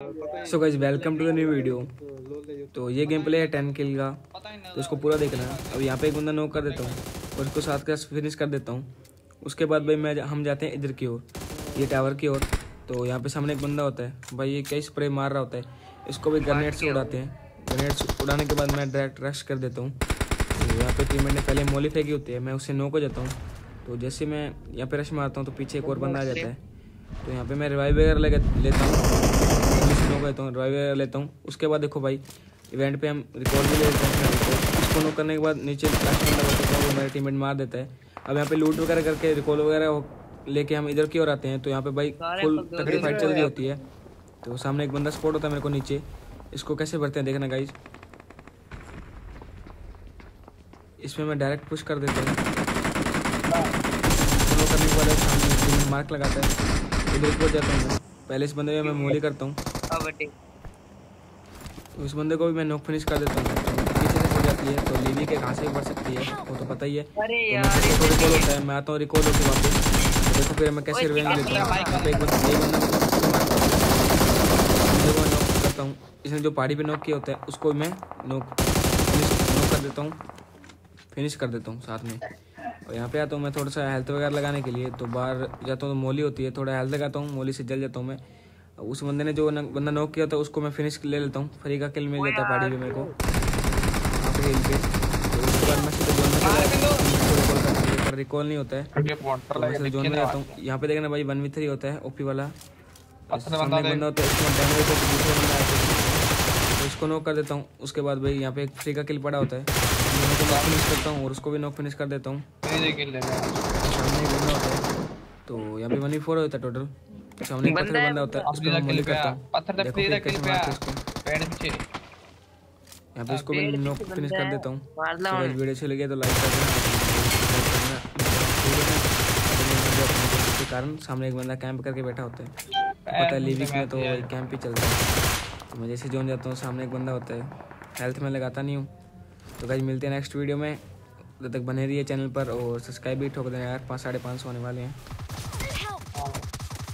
So guys welcome to the new video तो ये game play है टेन किल का। तो इसको पूरा देखना। है अब यहाँ पे एक बंदा नोक कर देता हूँ और इसको साथ का फिनिश कर देता हूँ। उसके बाद भाई मैं हम जाते हैं इधर की ओर, ये टावर की ओर। तो यहाँ पे सामने एक बंदा होता है। भाई ये कई स्प्रे मार रहा होता है? इसको भी ग्रेनेड से उड़ाते हैं। ग्रेनेड उड़ाने के बाद मैं डायरेक्ट रश कर देता हूँ। तो यहाँ पे टीममेट ने पहले मोली फेंकी होती है। मैं उससे नोक हो जाता हूँ। तो जैसे मैं यहाँ पे रश मारता हूँ तो पीछे एक और बंदा आ जाता है। तो यहाँ पे मैं रिवाइव वगैरह लेता हूँ। नो कहता हूँ रिवाइव लेता हूँ। उसके बाद देखो भाई इवेंट पे हम रिकॉर्ड भी ले लेते हैं रिकॉर्ड इसको नो करने के बाद नीचे लास्ट बंदा बचता है वो मेरा टीममेट मार देता है। अब यहाँ पे लूट वगैरह करके रिकॉल वगैरह लेके हम इधर की ओर आते हैं तो यहाँ पे भाई फुल तकड़ी फाइट चल रही होती है। तो सामने एक बंदा स्पॉट होता है मेरे को नीचे। इसको कैसे भरते हैं देखना गाइज़ इसमें मैं डायरेक्ट पुश कर देता हूँ। करने के बाद सामने मार्क लगाता है। इधर को जाता हूँ। पहले इस बंदे में मैं मोली करता हूँ। तो इस बंदे को भी मैं नॉक फिनिश कर देता हूँ। पीछे से हो जाती है तो लीवी के कहाँ से बढ़ सकती है? वो तो पता ही है। अरे तो यार को रिकॉल होता है मैं आता हूँ रिकॉल होकर वापस। तो देखो फिर मैं कैसे रिवेंज लेता हूँ। यहाँ पे एक बंदा एक बंदा मैं नॉक करता हूँ। इसने जो पहाड़ी पे नॉक किया होता है उसको मैं नॉक नॉक कर देता हूँ। फिनिश कर देता हूँ साथ में। और यहाँ पे आता हूँ मैं थोड़ा सा हेल्थ वगैरह लगाने के लिए तो बाहर जाता हूँ तो मोली होती है थोड़ा हेल्थ लगाता हूँ मोली से जल जाता हूँ मैं। उस बंदे ने जो न, बंदा नॉक किया था उसको मैं फिनिश ले लेता हूँ। फ्री का किल मिल जाता है पहाड़ी पे मेरे को। यहाँ पे तो उसके बाद मैं सीधे जोन में पर रिकॉल नहीं होता है। तो जोन में जाता हूँ। यहाँ पे देखना भाई वन वी थ्री होता है ओपी वाला। बंदा होता है इसमें डैमेज होता है दूसरा बंदा आता है तो इसको नॉक कर देता हूँ। उसके बाद भाई यहाँ पे एक फ्री का किल पड़ा होता है। नॉक फिनिश करता हूँ और उसको भी नॉक फिनिश कर देता हूँ। सामने बंदा होता है। तो यहाँ पे वन वी फोर होता है टोटल सामने पत्थर बंदा होता है। उसको मैं मोली करता हूँ। देखो फिर कैसे मारते हैं इसको। यहाँ पे इसको भी नॉक फिनिश कर देता हूँ। मार तो लो वीडियो अच्छी लगी तो लाइक कर देना के कारण सामने एक बंदा कैंप करके बैठा होता है। पता है लिविक में तो कैंप ही। चलता है। तो मैं जैसे जोन जाता हूँ सामने एक बंदा होता है। हेल्थ में लगाता नहीं हूँ। तो गाइस मिलते हैं नेक्स्ट वीडियो में। तब तक बने रहिए चैनल पर और सब्सक्राइब भी ठोक देना यार। पाँच साढ़े पाँच सौ होने वाले हैं।